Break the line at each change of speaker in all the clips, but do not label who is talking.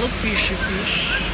look fishy fish.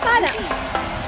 八两。